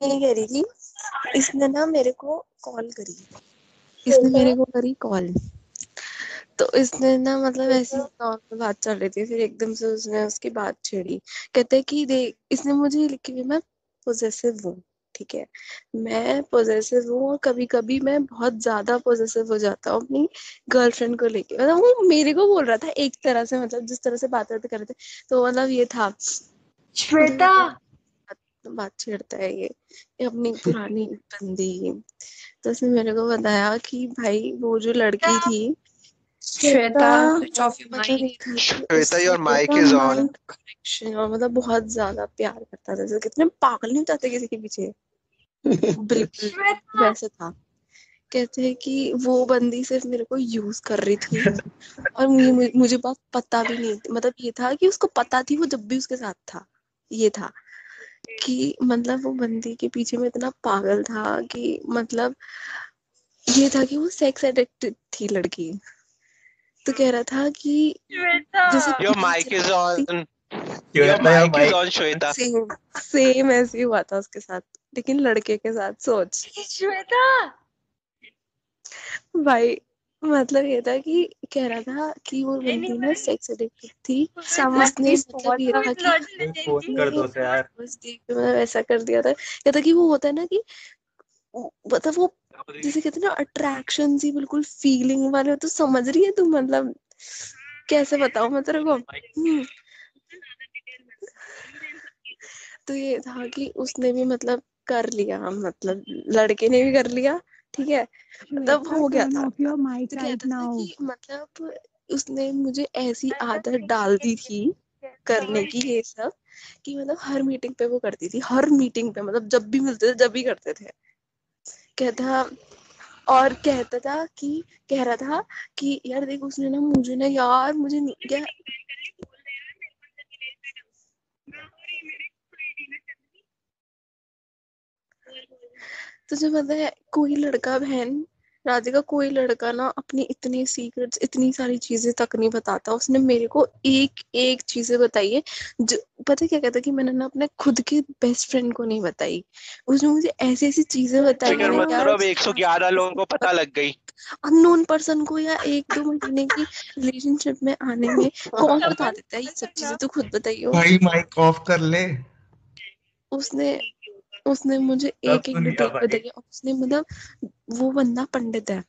कह रही थी। इसने ना मेरे को कॉल करी। इसने मेरे को करी कॉल तो इसने ना मतलब ऐसी नॉर्मल बात चल रही थी फिर एकदम से उसने उसकी बात छेड़ी। कहते कि देख इसने मुझे लिखी हुई मैं पोजेसिव हूँ ठीक है? मैं पोजेसिव हूँ और कभी कभी मैं बहुत ज़्यादा पोजेसिव हो जाता हूँ अपनी गर्लफ्रेंड को लेके। मतलब वो मेरे को बोल रहा था एक तरह से मतलब जिस तरह से बात करते कर रहे थे तो मतलब ये था। श्वेता! बात छेड़ता है ये, ये अपनी पुरानी बंदी। तो उसने मेरे को बताया कि भाई वो जो लड़की थी Shweta your mic Shweta your mic is on connection और मतलब बहुत ज़्यादा प्यार करता था। जैसे कितने पागल नहीं होते किसी के पीछे। बिल्कुल वैसे था। कहते हैं कि वो बंदी सिर्फ़ मेरे को यूज़ कर रही थी। और मुझे मुझे बात पता भी नहीं मतलब ये था कि उसको पता थी वो जब भी उसके साथ था। ये था। कि मतलब वो बंदी के पीछे में इतना पागल था कि मतलब ये था कि वो सेक्स एडिक्टेड थी लड़की। तो कह रहा था कि जैसे your mic is on Shweta your mic is on Shweta same same ऐसे ही हुआ था उसके साथ लेकिन लड़के के साथ सोच। श्वेता भाई मतलब ये था कि कह रहा था कि वो बंदी ना सेक्स एडिक्टेड थी। उसने मतलब ये था कि फ़ोन कर दो यार। ऐसा कर दिया था। कहता कि वो होता है ना कि मतलब वो जैसे कहते हैं ना अट्रैक्शन सी बिल्कुल फीलिंग वाले तो समझ रही है तू मतलब कैसे बताऊँ मैं तेरे को? हम्म। तो ये था कि उसने भी मतलब कर लिया मतलब लड़के ने भी कर लिया। ठीक है? मतलब हो गया था। तो मतलब उसने मुझे ऐसी आदत डाल दी थी करने की ये सब कि मतलब हर मीटिंग पे वो करती थी हर मीटिंग पे मतलब जब भी मिलते थे जब भी करते थे। कहता और कहता था कि कह रहा था कि यार देख उसने ना मुझे ना यार मुझे नहीं क्या तुझे पता है कोई लड़का बहन राधिका कोई लड़का ना अपनी इतनी सीक्रेट्स इतनी सारी चीज़ें तक नहीं बताता। उसने मेरे को एक एक चीज़ें बताई है जो पता क्या कहता कि मैंने ना अपने खुद के बेस्ट फ्रेंड को नहीं बताई। उसने मुझे ऐसी ऐसी चीज़ें बताई फ़िक्र है मत यार करो अब 111 लोगों को पता लग गई। अननोन पर्सन को या एक दो महीने की रिलेशनशिप में आने में कौन बता देता है ये सब चीज़ें तो खुद बताइयो। भाई माइक ऑफ़ कर ले। उसने उसने मुझे एक एक डिटेल बताई उसने मतलब वो बंदा पंडित है।